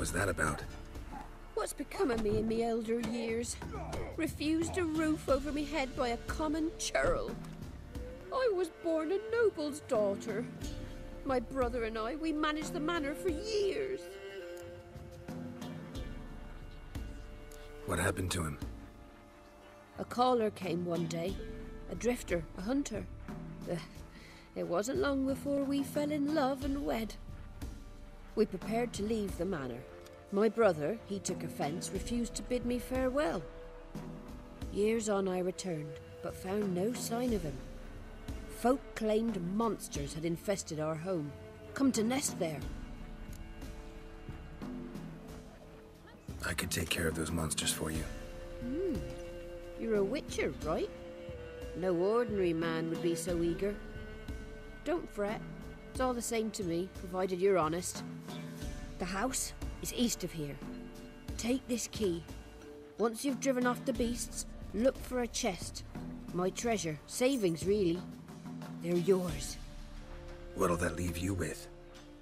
was that about? What's become of me in me elder years? Refused a roof over me head by a common churl. I was born a noble's daughter. My brother and I, we managed the manor for years. What happened to him? A caller came one day. A drifter, a hunter. Uh, it wasn't long before we fell in love and wed. We prepared to leave the manor. My brother, he took offence, refused to bid me farewell. Years on I returned, but found no sign of him. Folk claimed monsters had infested our home, come to nest there. I could take care of those monsters for you. Hmm. You're a witcher, right? No ordinary man would be so eager. Don't fret. It's all the same to me, provided you're honest. The house is east of here. Take this key. Once you've driven off the beasts, look for a chest. My treasure. Savings, really. They're yours. What'll that leave you with?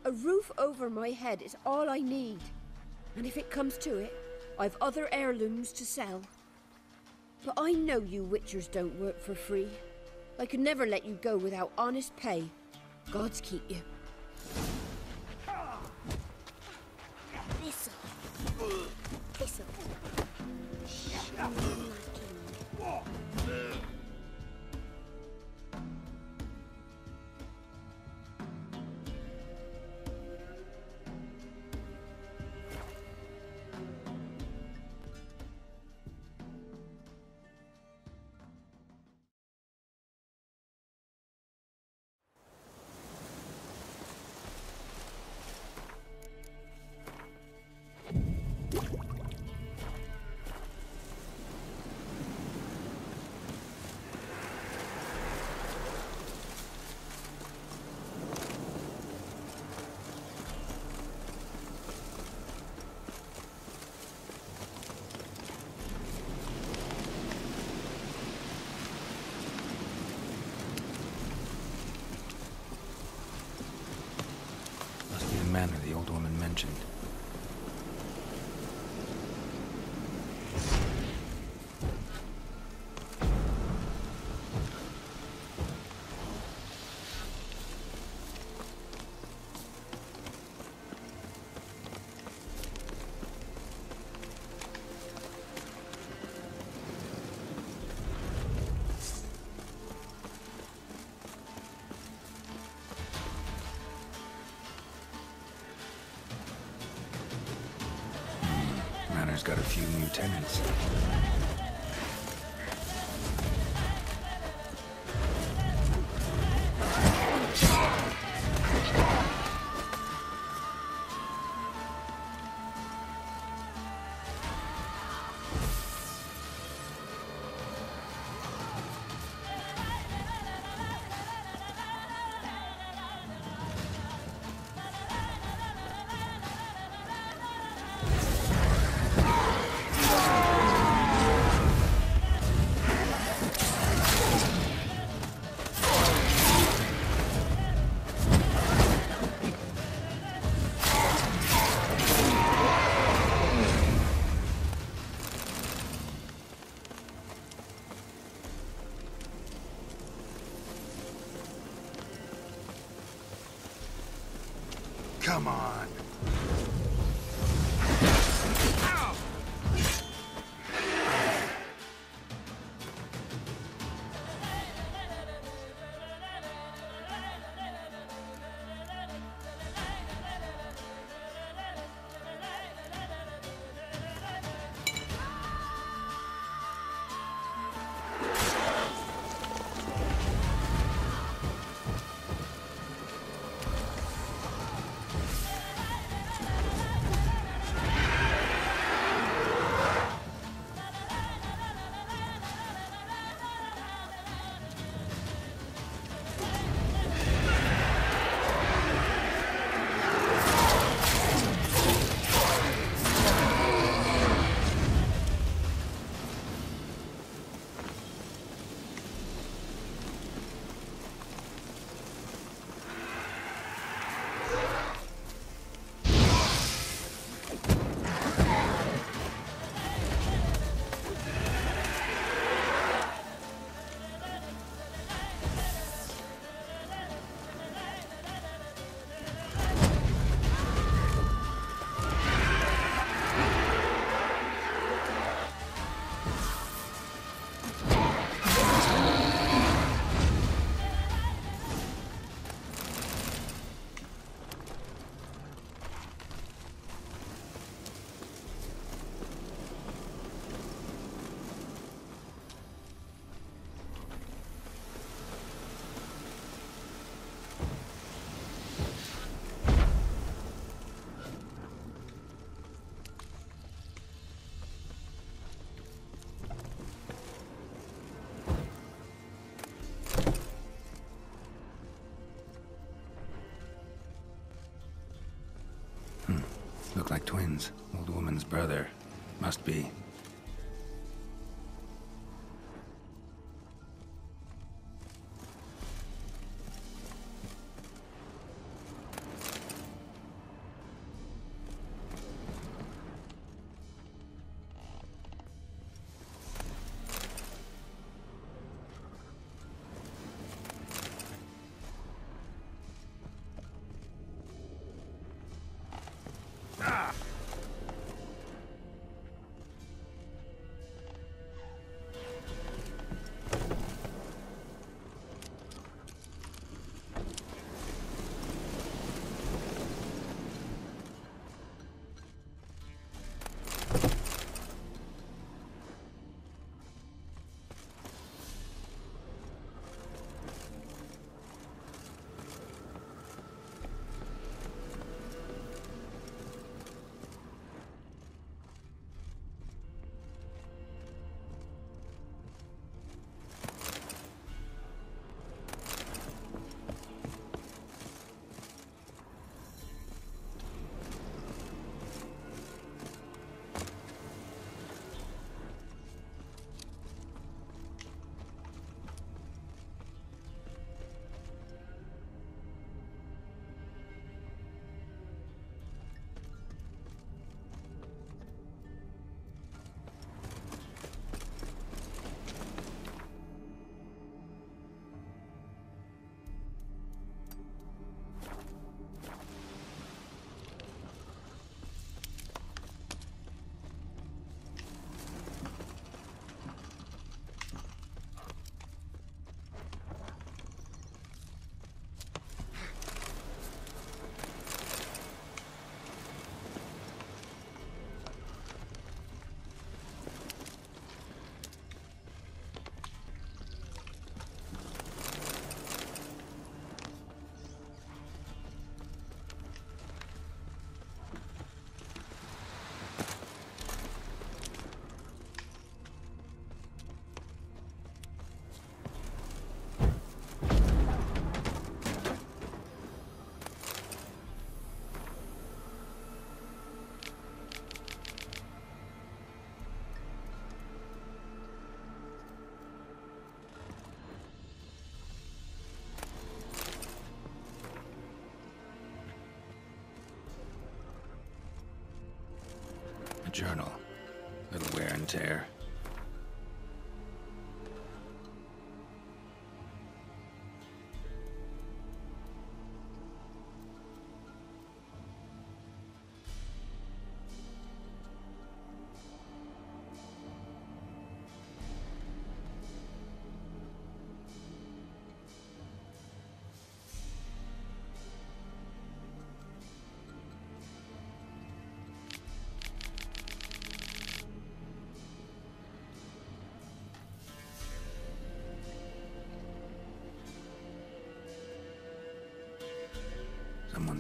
A roof over my head is all I need. And if it comes to it, I've other heirlooms to sell. But I know you witchers don't work for free. I could never let you go without honest pay. Gods keep you. Old woman mentioned. Manor's got a few new tenants. Old woman's brother. Must be.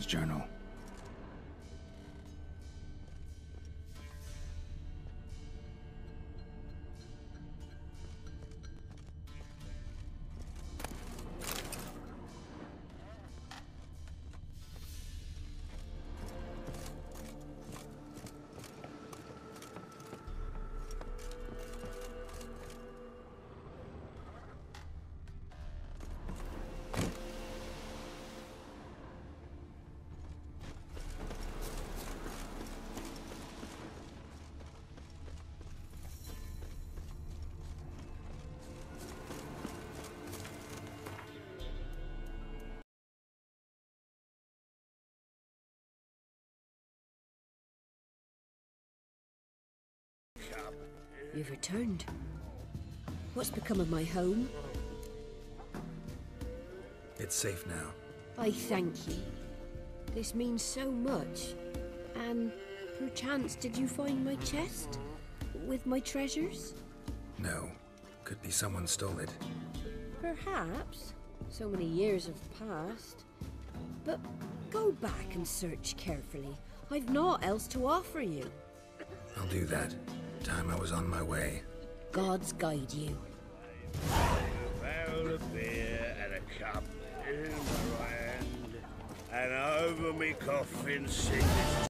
Journal. You've returned. What's become of my home? It's safe now. I thank you. This means so much. And perchance did you find my chest? With my treasures? No. Could be someone stole it. Perhaps. So many years have passed. But go back and search carefully. I've naught else to offer you. I'll do that. Time I was on my way. Gods guide you. barrel of beer and a cup in my hand, and over me coffin sits